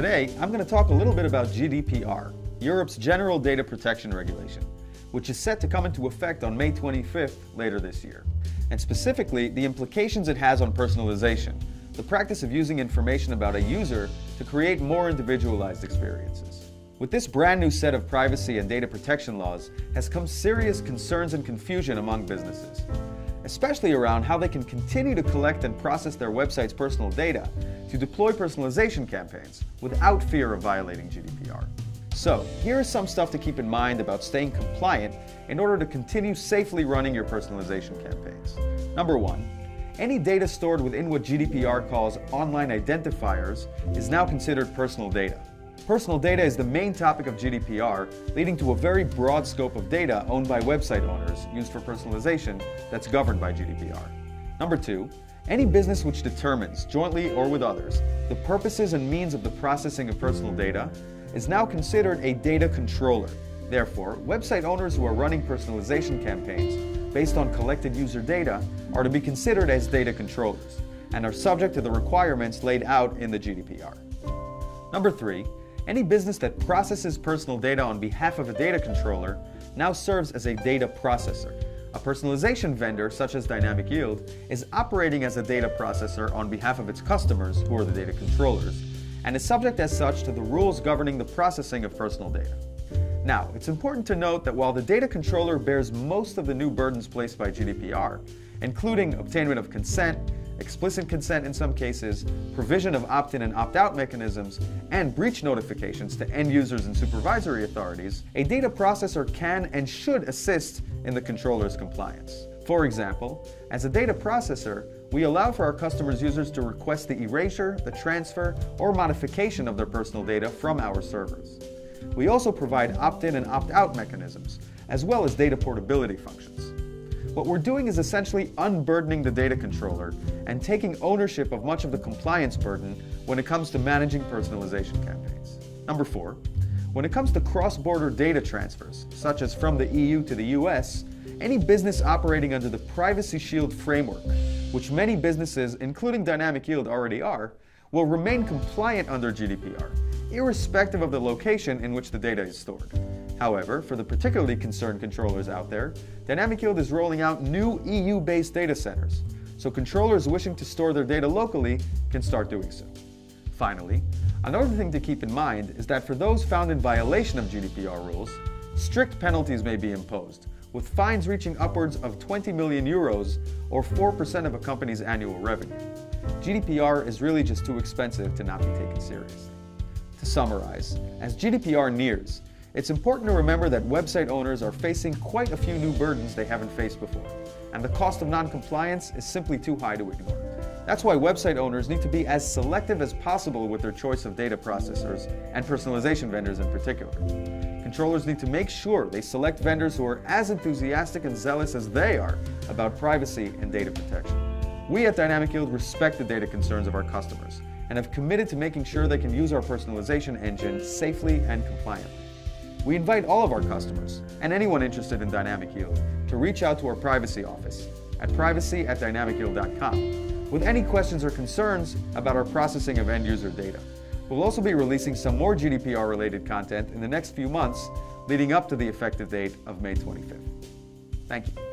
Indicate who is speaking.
Speaker 1: Today, I'm going to talk a little bit about GDPR, Europe's General Data Protection Regulation, which is set to come into effect on May 25th later this year, and specifically the implications it has on personalization, the practice of using information about a user to create more individualized experiences. With this brand new set of privacy and data protection laws has come serious concerns and confusion among businesses, especially around how they can continue to collect and process their website's personal data to deploy personalization campaigns without fear of violating GDPR. So, here is some stuff to keep in mind about staying compliant in order to continue safely running your personalization campaigns. Number one, any data stored within what GDPR calls online identifiers is now considered personal data. Personal data is the main topic of GDPR, leading to a very broad scope of data owned by website owners used for personalization that's governed by GDPR. Number two, any business which determines, jointly or with others, the purposes and means of the processing of personal data is now considered a data controller. Therefore, website owners who are running personalization campaigns based on collected user data are to be considered as data controllers and are subject to the requirements laid out in the GDPR. Number three, any business that processes personal data on behalf of a data controller now serves as a data processor. A personalization vendor, such as Dynamic Yield, is operating as a data processor on behalf of its customers, who are the data controllers, and is subject as such to the rules governing the processing of personal data. Now, it's important to note that while the data controller bears most of the new burdens placed by GDPR, including obtainment of consent, explicit consent in some cases, provision of opt in and opt out mechanisms, and breach notifications to end users and supervisory authorities, a data processor can and should assist in the controller's compliance. For example, as a data processor, we allow for our customers' users to request the erasure, the transfer, or modification of their personal data from our servers. We also provide opt in and opt out mechanisms, as well as data portability functions. What we're doing is essentially unburdening the data controller and taking ownership of much of the compliance burden when it comes to managing personalization campaigns. Number four, when it comes to cross border data transfers, such as from the EU to the US, any business operating under the Privacy Shield framework, which many businesses, including Dynamic Yield, already are, will remain compliant under GDPR, irrespective of the location in which the data is stored. However, for the particularly concerned controllers out there, Dynamic Yield is rolling out new EU-based data centers, so controllers wishing to store their data locally can start doing so. Finally, another thing to keep in mind is that for those found in violation of GDPR rules, strict penalties may be imposed, with fines reaching upwards of 20 million euros or 4% of a company's annual revenue. GDPR is really just too expensive to not be taken seriously. To summarize, as GDPR nears, it's important to remember that website owners are facing quite a few new burdens they haven't faced before, and the cost of non-compliance is simply too high to ignore. That's why website owners need to be as selective as possible with their choice of data processors and personalization vendors in particular. Controllers need to make sure they select vendors who are as enthusiastic and zealous as they are about privacy and data protection. We at Dynamic Yield respect the data concerns of our customers and have committed to making sure they can use our personalization engine safely and compliantly. We invite all of our customers and anyone interested in Dynamic Yield to reach out to our privacy office at privacy at dynamicyield.com with any questions or concerns about our processing of end user data. We'll also be releasing some more GDPR related content in the next few months leading up to the effective date of May 25th. Thank you.